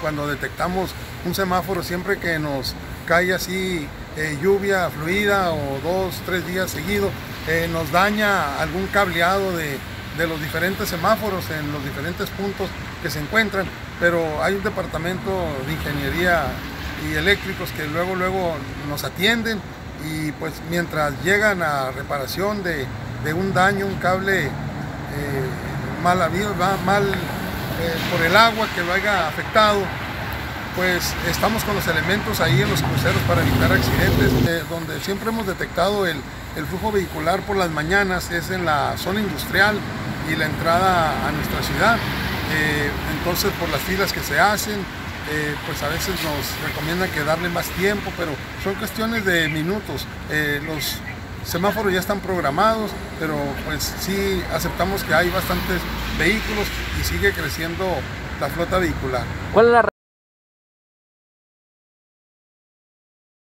cuando detectamos un semáforo, siempre que nos cae así eh, lluvia fluida o dos, tres días seguidos, eh, nos daña algún cableado de, de los diferentes semáforos en los diferentes puntos que se encuentran, pero hay un departamento de ingeniería y eléctricos que luego luego nos atienden y pues mientras llegan a reparación de, de un daño, un cable eh, mal habido, mal eh, por el agua que lo haya afectado, pues estamos con los elementos ahí en los cruceros para evitar accidentes. Eh, donde siempre hemos detectado el, el, flujo vehicular por las mañanas es en la zona industrial y la entrada a nuestra ciudad. Eh, entonces por las filas que se hacen, pues a veces nos recomiendan que darle más tiempo, pero son cuestiones de minutos. Los semáforos ya están programados, pero pues sí aceptamos que hay bastantes vehículos y sigue creciendo la flota vehicular. ¿Cuál es la